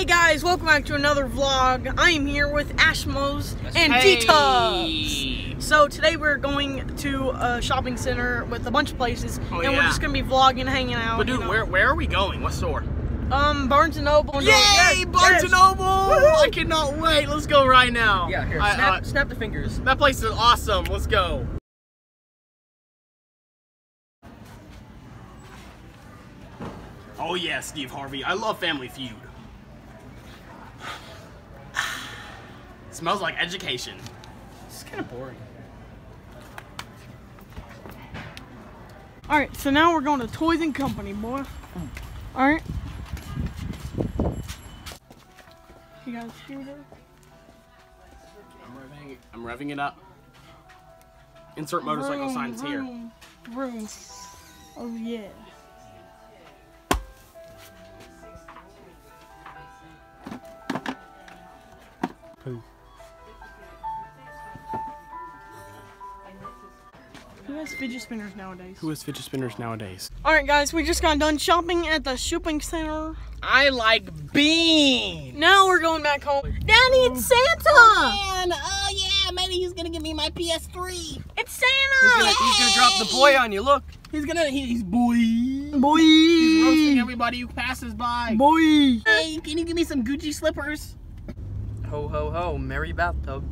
Hey guys, welcome back to another vlog. I am here with Ashmos and Hey. D-Tubs. So today we're going to a shopping center with a bunch of places, Oh, and we're just gonna be vlogging, hanging out. But dude, you know. where where are we going? What store? Um, Barnes and Noble. Yay, Yes, Barnes yes. and Noble! I cannot wait. Let's go right now. Yeah, here, I- snap, uh, snap the fingers. that place is awesome. Let's go. Oh yeah, Steve Harvey. I love Family Feud. Smells like education. It's kind of boring. All right, so now we're going to Toys and Company, boy. All right. You got a that? I'm revving, I'm revving it up. Insert motorcycle Vroom, signs here. vroom, vroom. Oh yeah. Who has fidget spinners nowadays? Who has fidget spinners nowadays? All right, guys, we just got done shopping at the shopping center. I like beans. Now we're going back home. Daddy, it's Santa! Oh, Man, oh yeah, maybe he's gonna give me my PS3. It's He's Santa! gonna, he's gonna drop the boy on you. Look. He's gonna, he, he's boy. Boy! He's roasting everybody who passes by. Boy! Hey, can you give me some Gucci slippers? Ho ho ho! Merry bathtub.